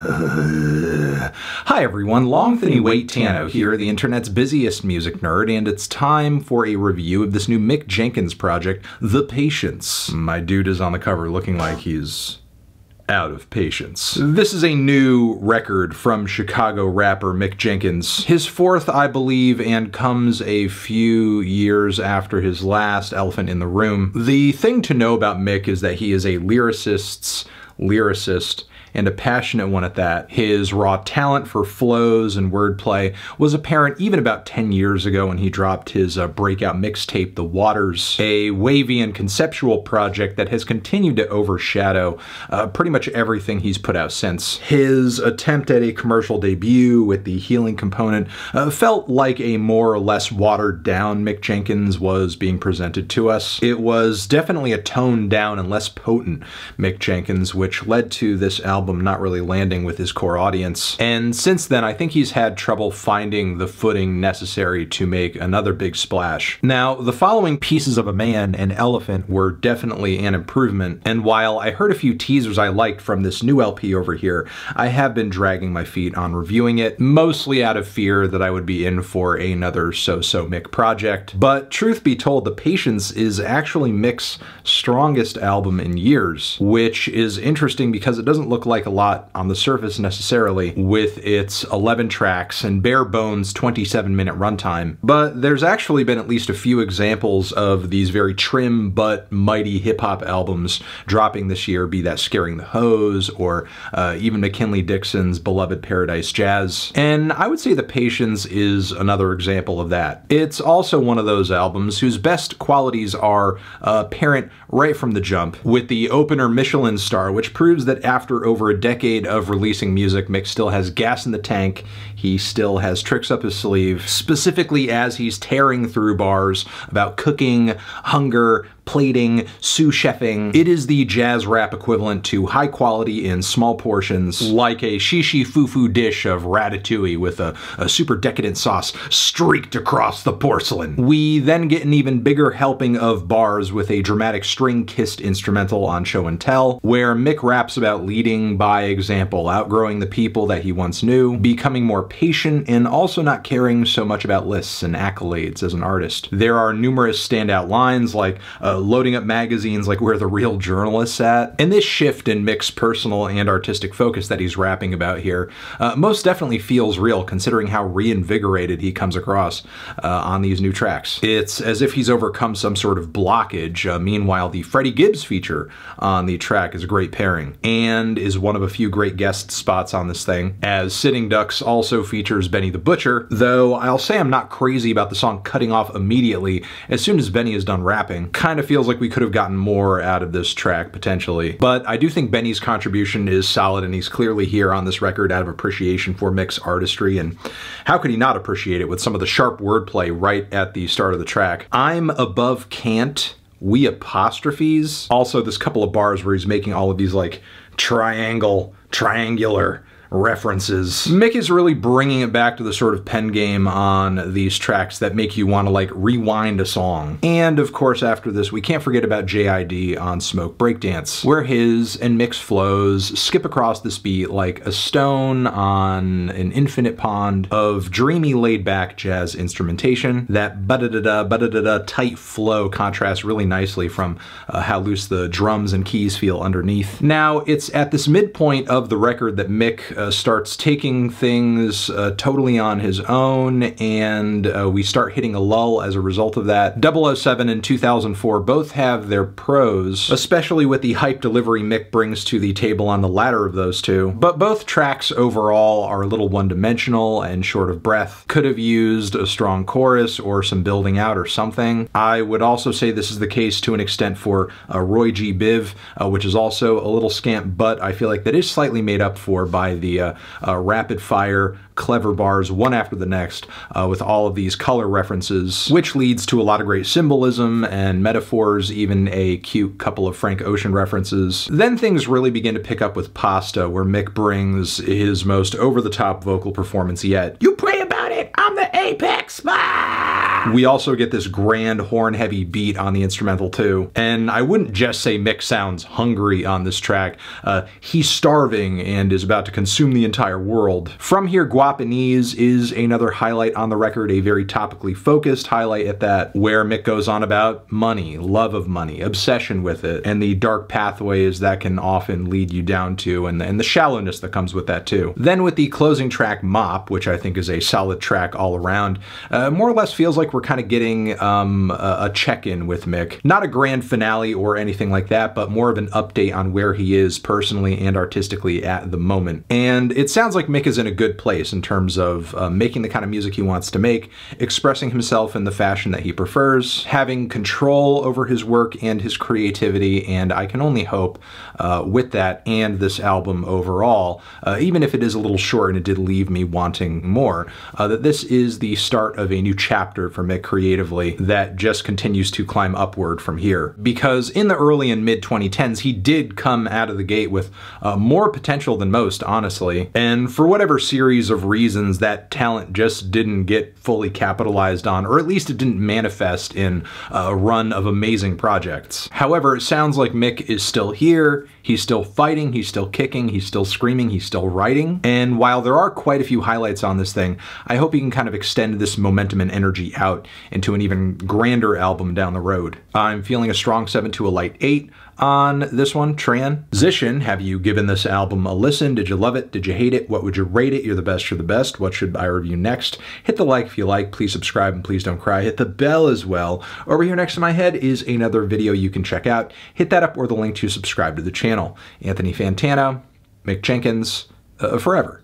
Uh, hi everyone, Long Thinny Wait Tano here, the internet's busiest music nerd, and it's time for a review of this new Mick Jenkins project, The Patience. My dude is on the cover looking like he's out of patience. This is a new record from Chicago rapper Mick Jenkins. His fourth, I believe, and comes a few years after his last Elephant in the Room. The thing to know about Mick is that he is a lyricist's lyricist and a passionate one at that. His raw talent for flows and wordplay was apparent even about 10 years ago when he dropped his uh, breakout mixtape, The Waters, a wavy and conceptual project that has continued to overshadow uh, pretty much everything he's put out since. His attempt at a commercial debut with the healing component uh, felt like a more or less watered down Mick Jenkins was being presented to us. It was definitely a toned down and less potent Mick Jenkins, which led to this album album not really landing with his core audience. And since then, I think he's had trouble finding the footing necessary to make another big splash. Now, the following Pieces of a Man and Elephant were definitely an improvement, and while I heard a few teasers I liked from this new LP over here, I have been dragging my feet on reviewing it, mostly out of fear that I would be in for another so-so Mick project. But truth be told, The Patience is actually Mick's strongest album in years, which is interesting because it doesn't look like a lot on the surface necessarily with its 11 tracks and bare bones 27 minute runtime, but there's actually been at least a few examples of these very trim but mighty hip hop albums dropping this year, be that Scaring the Hoes or uh, even McKinley Dixon's beloved Paradise Jazz. And I would say The Patience is another example of that. It's also one of those albums whose best qualities are uh, apparent right from the jump, with the opener Michelin star, which proves that after over a decade of releasing music, Mick still has gas in the tank. He still has tricks up his sleeve, specifically as he's tearing through bars about cooking, hunger, plating, sous chefing. It is the jazz rap equivalent to high quality in small portions, like a shishi fufu dish of ratatouille with a, a super decadent sauce streaked across the porcelain. We then get an even bigger helping of bars with a dramatic string-kissed instrumental on Show and Tell, where Mick raps about leading by example, outgrowing the people that he once knew, becoming more patient, and also not caring so much about lists and accolades as an artist. There are numerous standout lines like, uh, loading up magazines like where the real journalists at. And this shift in Mick's personal and artistic focus that he's rapping about here uh, most definitely feels real considering how reinvigorated he comes across uh, on these new tracks. It's as if he's overcome some sort of blockage. Uh, meanwhile, the Freddie Gibbs feature on the track is a great pairing and is one of a few great guest spots on this thing, as Sitting Ducks also features Benny the Butcher, though I'll say I'm not crazy about the song cutting off immediately as soon as Benny is done rapping. Kind of feels like we could have gotten more out of this track, potentially. But I do think Benny's contribution is solid, and he's clearly here on this record out of appreciation for Mick's artistry, and how could he not appreciate it with some of the sharp wordplay right at the start of the track? I'm above can't we apostrophes. Also, this couple of bars where he's making all of these like triangle, triangular references. Mick is really bringing it back to the sort of pen game on these tracks that make you want to like rewind a song. And of course after this we can't forget about JID on Smoke Breakdance, where his and Mick's flows skip across this beat like a stone on an infinite pond of dreamy laid back jazz instrumentation. That ba-da-da-da, ba-da-da-da tight flow contrasts really nicely from uh, how loose the drums and keys feel underneath. Now it's at this midpoint of the record that Mick uh, starts taking things uh, totally on his own, and uh, we start hitting a lull as a result of that. 007 and 2004 both have their pros, especially with the hype delivery Mick brings to the table on the latter of those two, but both tracks overall are a little one-dimensional and short of breath. Could have used a strong chorus or some building out or something. I would also say this is the case to an extent for uh, Roy G. Biv, uh, which is also a little scant, but I feel like that is slightly made up for by the the uh, uh, rapid fire clever bars one after the next uh, with all of these color references, which leads to a lot of great symbolism and metaphors, even a cute couple of Frank Ocean references. Then things really begin to pick up with Pasta, where Mick brings his most over-the-top vocal performance yet. You pray about it, I'm the apex! We also get this grand horn heavy beat on the instrumental too. And I wouldn't just say Mick sounds hungry on this track. Uh, he's starving and is about to consume the entire world. From here, Guapanese is another highlight on the record, a very topically focused highlight at that, where Mick goes on about money, love of money, obsession with it, and the dark pathways that can often lead you down to, and, and the shallowness that comes with that too. Then with the closing track, Mop, which I think is a solid track all around, uh, more or less feels like we're kind of getting um, a, a check-in with Mick. Not a grand finale or anything like that, but more of an update on where he is personally and artistically at the moment. And it sounds like Mick is in a good place in terms of uh, making the kind of music he wants to make, expressing himself in the fashion that he prefers, having control over his work and his creativity, and I can only hope uh, with that and this album overall, uh, even if it is a little short and it did leave me wanting more, uh, that this is the start of a new chapter for Mick creatively that just continues to climb upward from here. Because in the early and mid 2010s, he did come out of the gate with uh, more potential than most, honestly. And for whatever series of reasons, that talent just didn't get fully capitalized on, or at least it didn't manifest in a run of amazing projects. However, it sounds like Mick is still here, he's still fighting, he's still kicking, he's still screaming, he's still writing. And while there are quite a few highlights on this thing, I hope he can kind of extend this momentum and energy out into an even grander album down the road. I'm feeling a strong 7 to a light 8 on this one, Transition. Have you given this album a listen? Did you love it? Did you hate it? What would you rate it? You're the best, you're the best. What should I review next? Hit the like if you like. Please subscribe and please don't cry. Hit the bell as well. Over here next to my head is another video you can check out. Hit that up or the link to subscribe to the channel. Anthony Fantano, Mick Jenkins, uh, forever.